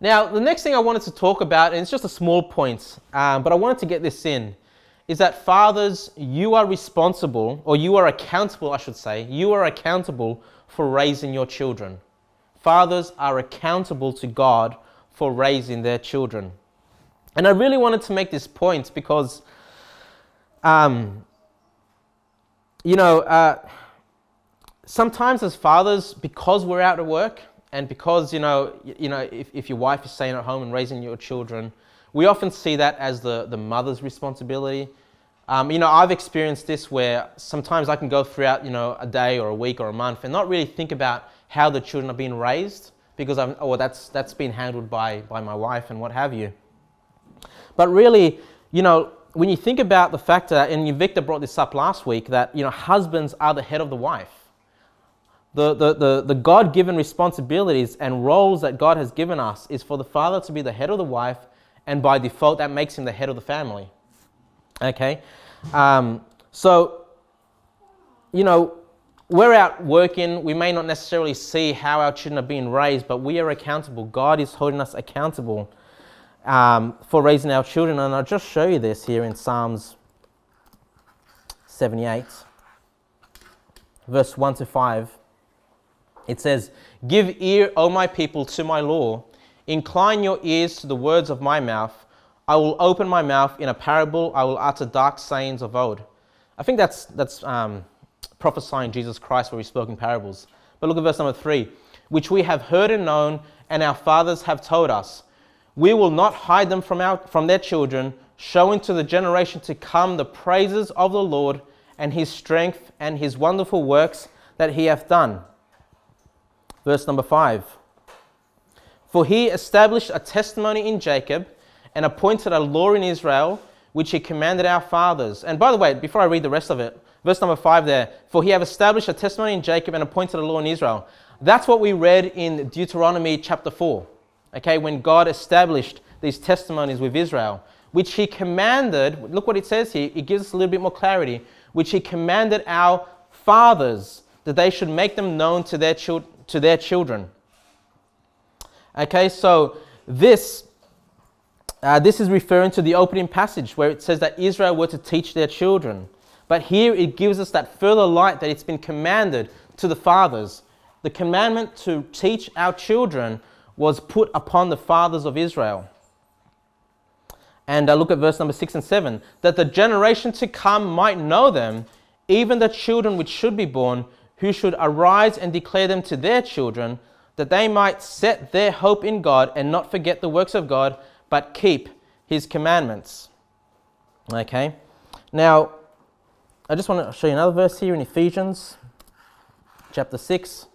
Now, the next thing I wanted to talk about, and it's just a small point, um, but I wanted to get this in, is that fathers, you are responsible, or you are accountable, I should say, you are accountable for raising your children. Fathers are accountable to God for raising their children. And I really wanted to make this point because, um, you know, uh, sometimes as fathers, because we're out of work, and because you know, you know, if, if your wife is staying at home and raising your children, we often see that as the, the mother's responsibility. Um, you know, I've experienced this where sometimes I can go throughout, you know, a day or a week or a month and not really think about how the children are being raised because I'm, oh, that's, that's been handled by, by my wife and what have you. But really, you know, when you think about the fact that, and Victor brought this up last week, that, you know, husbands are the head of the wife the, the, the, the God given responsibilities and roles that God has given us is for the father to be the head of the wife, and by default, that makes him the head of the family. Okay? Um, so, you know, we're out working. We may not necessarily see how our children are being raised, but we are accountable. God is holding us accountable um, for raising our children. And I'll just show you this here in Psalms 78, verse 1 to 5. It says, Give ear, O my people, to my law. Incline your ears to the words of my mouth. I will open my mouth in a parable. I will utter dark sayings of old. I think that's, that's um, prophesying Jesus Christ where he spoke in parables. But look at verse number three, which we have heard and known, and our fathers have told us. We will not hide them from, our, from their children, showing to the generation to come the praises of the Lord and his strength and his wonderful works that he hath done Verse number 5. For he established a testimony in Jacob and appointed a law in Israel, which he commanded our fathers. And by the way, before I read the rest of it, verse number 5 there, for he have established a testimony in Jacob and appointed a law in Israel. That's what we read in Deuteronomy chapter 4, okay, when God established these testimonies with Israel, which he commanded, look what it says here, it gives us a little bit more clarity, which he commanded our fathers that they should make them known to their children to their children. Okay, so this uh, this is referring to the opening passage where it says that Israel were to teach their children. But here it gives us that further light that it's been commanded to the fathers. The commandment to teach our children was put upon the fathers of Israel. And uh, look at verse number 6 and 7 that the generation to come might know them, even the children which should be born, who should arise and declare them to their children, that they might set their hope in God and not forget the works of God, but keep his commandments. Okay? Now, I just want to show you another verse here in Ephesians chapter 6.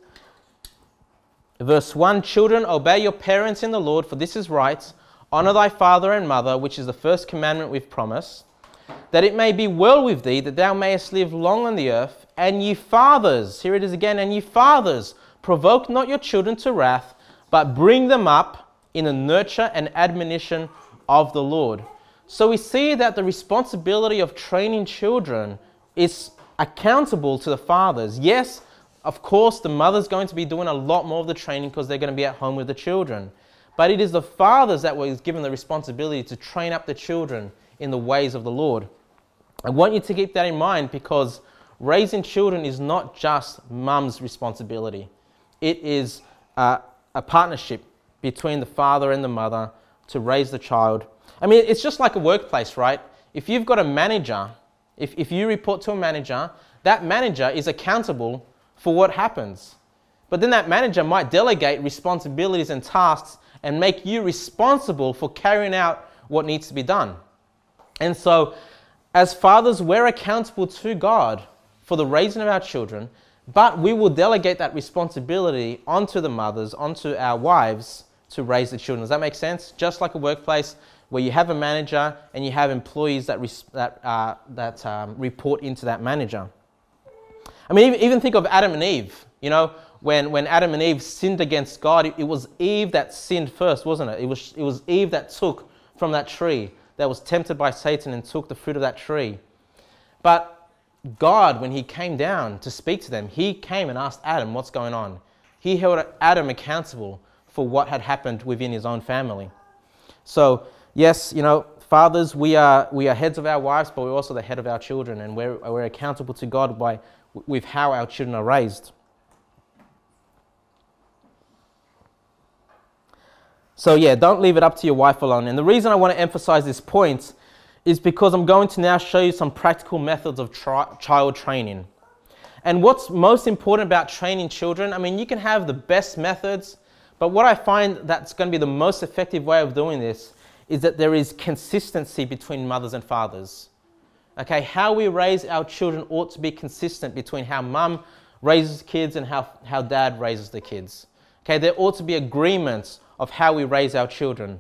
Verse 1 Children, obey your parents in the Lord, for this is right. Honor thy father and mother, which is the first commandment with promise, that it may be well with thee, that thou mayest live long on the earth. And ye fathers, here it is again, and ye fathers, provoke not your children to wrath, but bring them up in the nurture and admonition of the Lord. So we see that the responsibility of training children is accountable to the fathers. Yes, of course, the mother's going to be doing a lot more of the training because they're going to be at home with the children. But it is the fathers that was given the responsibility to train up the children in the ways of the Lord. I want you to keep that in mind because raising children is not just mum's responsibility, it is a, a partnership between the father and the mother to raise the child. I mean, it's just like a workplace, right? If you've got a manager, if, if you report to a manager, that manager is accountable for what happens. But then that manager might delegate responsibilities and tasks and make you responsible for carrying out what needs to be done. And so, as fathers, we're accountable to God for the raising of our children, but we will delegate that responsibility onto the mothers, onto our wives to raise the children. Does that make sense? Just like a workplace where you have a manager and you have employees that, that, uh, that um, report into that manager. I mean, even think of Adam and Eve. You know, when, when Adam and Eve sinned against God, it, it was Eve that sinned first, wasn't it? It was, it was Eve that took from that tree, that was tempted by Satan and took the fruit of that tree. But God, when he came down to speak to them, he came and asked Adam what's going on. He held Adam accountable for what had happened within his own family. So, yes, you know, fathers, we are, we are heads of our wives, but we're also the head of our children, and we're, we're accountable to God by, with how our children are raised. So, yeah, don't leave it up to your wife alone. And the reason I want to emphasize this point is because I'm going to now show you some practical methods of child training. And what's most important about training children, I mean, you can have the best methods, but what I find that's going to be the most effective way of doing this is that there is consistency between mothers and fathers. Okay, how we raise our children ought to be consistent between how mum raises kids and how, how dad raises the kids. Okay, there ought to be agreements of how we raise our children.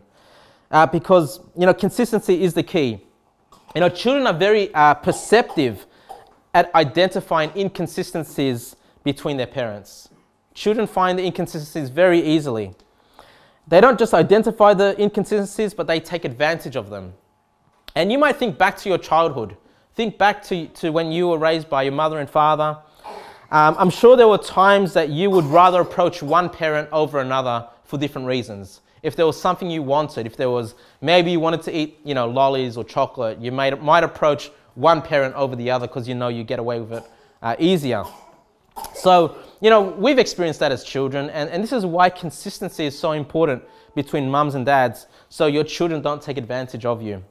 Uh, because, you know, consistency is the key. You know, children are very uh, perceptive at identifying inconsistencies between their parents. Children find the inconsistencies very easily. They don't just identify the inconsistencies, but they take advantage of them. And you might think back to your childhood. Think back to, to when you were raised by your mother and father. Um, I'm sure there were times that you would rather approach one parent over another for different reasons. If there was something you wanted, if there was maybe you wanted to eat, you know, lollies or chocolate, you might, might approach one parent over the other because you know you get away with it uh, easier. So, you know, we've experienced that as children, and, and this is why consistency is so important between mums and dads so your children don't take advantage of you.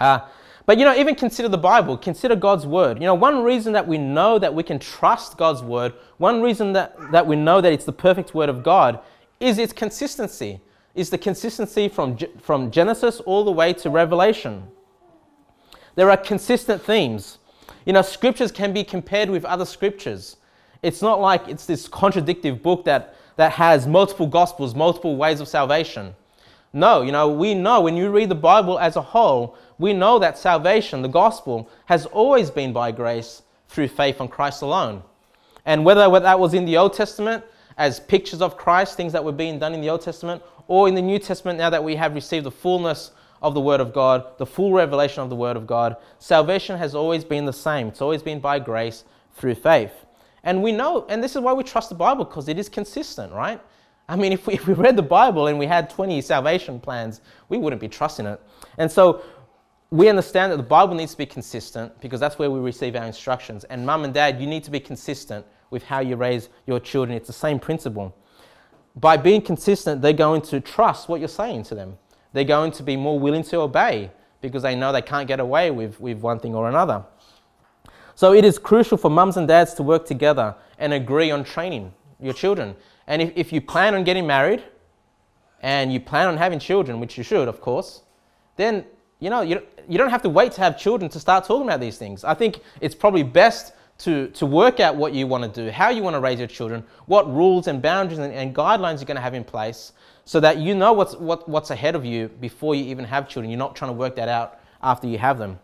Uh, but, you know, even consider the Bible, consider God's word. You know, one reason that we know that we can trust God's word, one reason that, that we know that it's the perfect word of God is its consistency, is the consistency from, from Genesis all the way to Revelation. There are consistent themes. You know, scriptures can be compared with other scriptures. It's not like it's this contradictive book that, that has multiple gospels, multiple ways of salvation. No, you know, we know when you read the Bible as a whole, we know that salvation, the gospel, has always been by grace through faith on Christ alone. And whether, whether that was in the Old Testament as pictures of Christ, things that were being done in the Old Testament, or in the New Testament now that we have received the fullness of the Word of God, the full revelation of the Word of God. Salvation has always been the same. It's always been by grace through faith. And we know, and this is why we trust the Bible, because it is consistent, right? I mean, if we, if we read the Bible and we had 20 salvation plans, we wouldn't be trusting it. And so we understand that the Bible needs to be consistent because that's where we receive our instructions. And mum and dad, you need to be consistent with how you raise your children. It's the same principle. By being consistent, they're going to trust what you're saying to them they're going to be more willing to obey because they know they can't get away with, with one thing or another. So it is crucial for mums and dads to work together and agree on training your children. And if, if you plan on getting married and you plan on having children, which you should, of course, then you know you, you don't have to wait to have children to start talking about these things. I think it's probably best to, to work out what you want to do, how you want to raise your children, what rules and boundaries and, and guidelines you're going to have in place so that you know what's, what, what's ahead of you before you even have children. You're not trying to work that out after you have them.